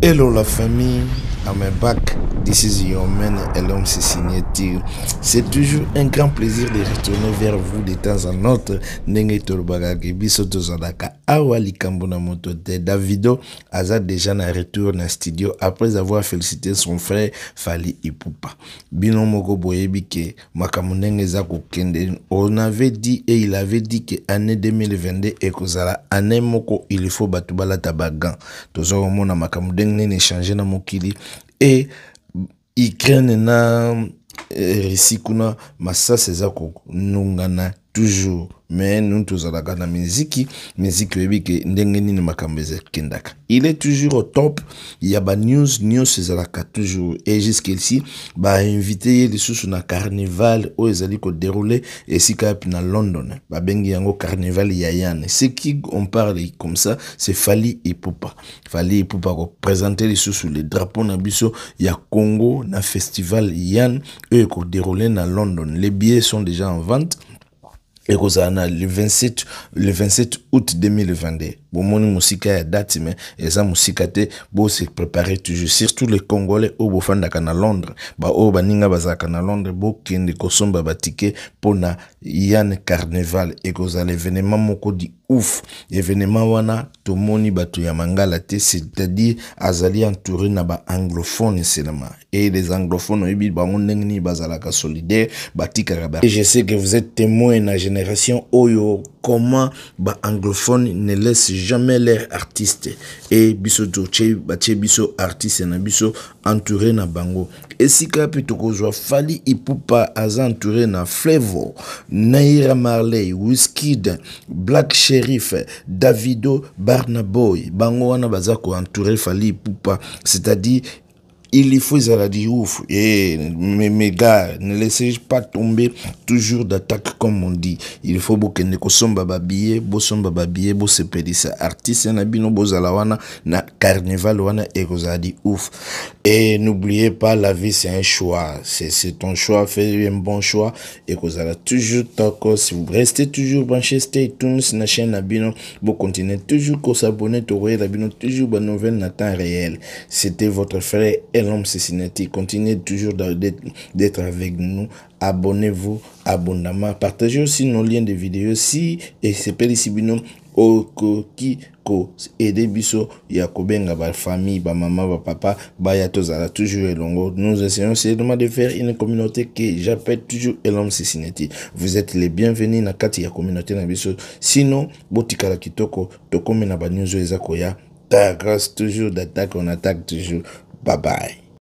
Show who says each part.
Speaker 1: Hello la famille, I'm back. This is your man, signature. C'est toujours un grand plaisir de retourner vers vous de temps en autre. Ndenge tolobaka biso tozalaka awa likambo na moto te. Davido aza déjà na retour na studio après avoir félicité son frère Fali Ipupa. Bino moko boyebi ke makambo ndenge eza kokende. On avait dit et il avait dit que année 2022 ekozala année moko il faut bato balata bagan. Toza komona makambo ndenge nini échanger na mokili. E ukraine na eh, russie kuna masasi eza konungana toujours me nous tozalaka na miziki miziki oyebi ke ndenge nini makambo ezakendaka il est toujours au top. Ya banews nyonso ezalaka toujours. E jusqu'ici bainvite ye lisusu na carnival oyo ezali koderoule esika yapi na london. Babengi yango carnival ya yane qui on parle comme ça c'est fali epupa fali epupa koprésente lisusu le drapeau na biso ya congo na festival yan oyo ekoderoule na london. Les billets sont déjà en vente ekozala na le 27, le 27 août 2022 bomoni mosika ya date me eza mosika te bose prépare toujours. Surtout le congolais oyo bofandaka na londres. Baoyo baninga bazalaka na londres bokende kosomba batike mpona yan carnival ekozala événement moko di ouf. Événement wana tomoni bato ya mangala te c'est-à-dire azali entouré na baanglophone seulement et les anglophones oyebi bango ndenge nini bazalaka solidaire batikaka ba je sais que vous êtes témoin na génération oyo comment baanglophone ne laisse jamais leur artiste e biso totie batie biso artiste na biso entouré na bango. Esika mpe tokozwa fali ipupa aza entouré na flavor naira marley wiskid black sheriff davido barnaboy. Bango wana baza koentouré fali ipupa. C'est-à-dire il faut ezala du ouf et mes, mes gars ne laissez pas tomber toujours d'attaque comme on dit. Il faut bokende kosomba babillet bosomba babillet bosepelisa artiste na bino bozala wana na carnival wana ekozala di ouf. Et n'oubliez pas la vie c'est un choix. C'est ton choix fais un bon choix ekozala toujours toko si vous restez toujours branché stay tuned na chaîne na bino bocontinue toujours kosabonner tokoyela bino toujours banouvelle na temps réel. C'était votre frère l'homme Cincinnati. Continuez toujours d'être avec nous. Abonnez-vous abondamment. Partagez aussi nos liens de vidéos si et c'est Pélicibino okoki ko aider biso ya kobenga ba famille ba maman ba papa ba ya tozala toujours elongo nous essayons seulement de faire une communauté que j'appelle toujours elom Cincinnati vous êtes les bienvenus na kati ya communauté na biso sinon botikala kitoko tokomi na ba news eza koya ta grâce toujours d'attaque on attaque toujours Bye bye.